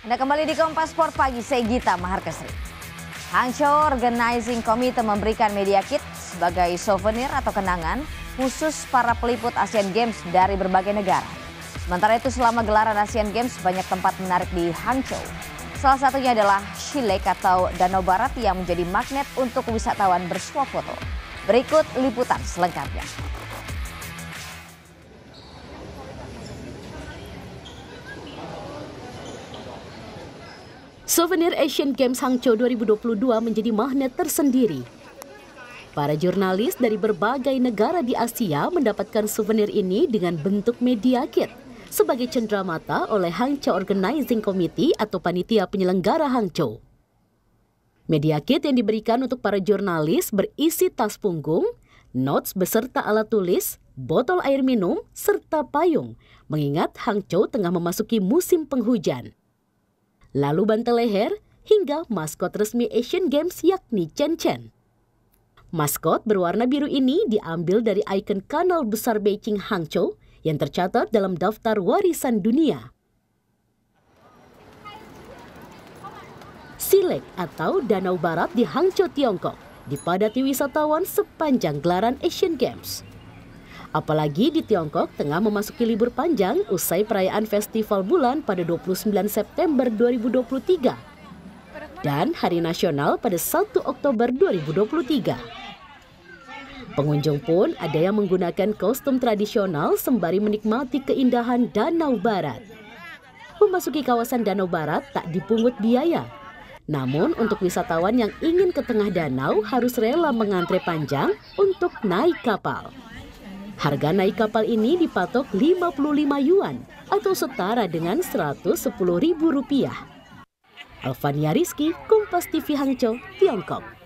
Anda kembali di Kompas Sport Pagi, saya Gita Maharkesri. Hangzhou Organizing Committee memberikan media kit sebagai souvenir atau kenangan khusus para peliput Asian Games dari berbagai negara. Sementara itu selama gelaran Asian Games banyak tempat menarik di Hangzhou. Salah satunya adalah Shilek atau Danau Barat yang menjadi magnet untuk wisatawan bersuap foto. Berikut liputan selengkapnya. Souvenir Asian Games Hangzhou 2022 menjadi magnet tersendiri. Para jurnalis dari berbagai negara di Asia mendapatkan souvenir ini dengan bentuk media kit sebagai cenderamata oleh Hangzhou Organizing Committee atau panitia penyelenggara Hangzhou. Media kit yang diberikan untuk para jurnalis berisi tas punggung, notes beserta alat tulis, botol air minum, serta payung, mengingat Hangzhou tengah memasuki musim penghujan lalu bantal leher, hingga maskot resmi Asian Games yakni Chen Chen. Maskot berwarna biru ini diambil dari ikon kanal besar Beijing Hangzhou yang tercatat dalam daftar warisan dunia. Silek atau Danau Barat di Hangzhou, Tiongkok dipadati wisatawan sepanjang gelaran Asian Games. Apalagi di Tiongkok tengah memasuki libur panjang usai perayaan Festival Bulan pada 29 September 2023 dan Hari Nasional pada 1 Oktober 2023. Pengunjung pun ada yang menggunakan kostum tradisional sembari menikmati keindahan Danau Barat. Memasuki kawasan Danau Barat tak dipungut biaya. Namun untuk wisatawan yang ingin ke tengah danau harus rela mengantre panjang untuk naik kapal. Harga naik kapal ini dipatok 55 yuan atau setara dengan 110 ribu rupiah. Alvania Rizky, Kompas TV Hangzhou, Tiongkok.